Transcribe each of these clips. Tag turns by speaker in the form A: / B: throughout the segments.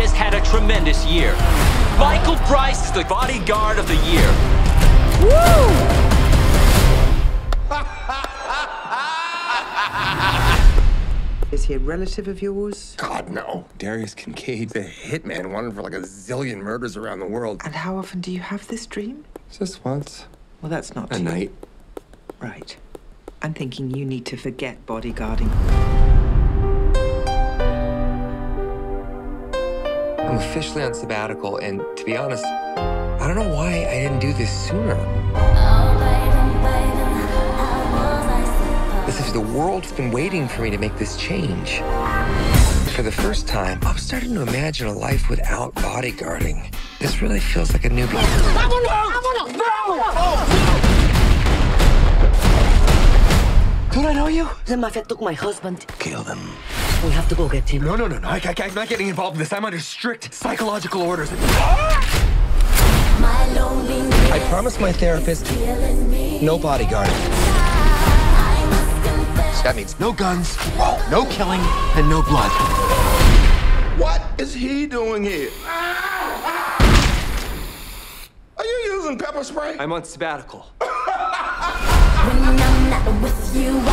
A: has had a tremendous year. Michael Bryce is the bodyguard of the year.
B: Is he a relative of yours?
C: God, no. Darius Kincaid, the hitman wanted for like a zillion murders around the world.
B: And how often do you have this dream?
C: Just once.
B: Well, that's not
C: A
B: too-
C: night.
B: Right. I'm thinking you need to forget bodyguarding.
D: I'm officially on sabbatical, and to be honest, I don't know why I didn't do this sooner. As if the world's been waiting for me to make this change. For the first time, I'm starting to imagine a life without bodyguarding. This really feels like a new beginning.
E: Don't I know you?
F: The mafia took my husband.
E: Kill them.
F: We have to go get him.
E: No, no, no, no. I, I, I'm not getting involved in this. I'm under strict psychological orders.
C: I promised my therapist no bodyguard.
E: That means no guns, no killing, and no blood.
C: What is he doing here? Are you using pepper spray?
A: I'm on sabbatical.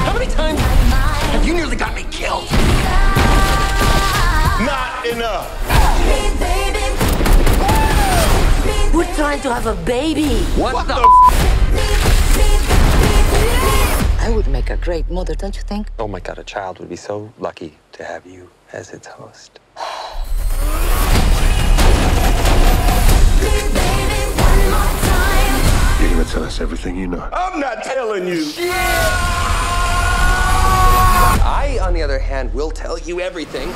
E: How many times
C: enough.
F: We're trying to have a baby.
C: What, the?
F: I would make a great mother, don't you think?
D: Oh my god, a child would be so lucky to have you as its host.
G: You're gonna tell us everything you know.
C: I'm not telling you.
D: I, on the other hand, will tell you everything.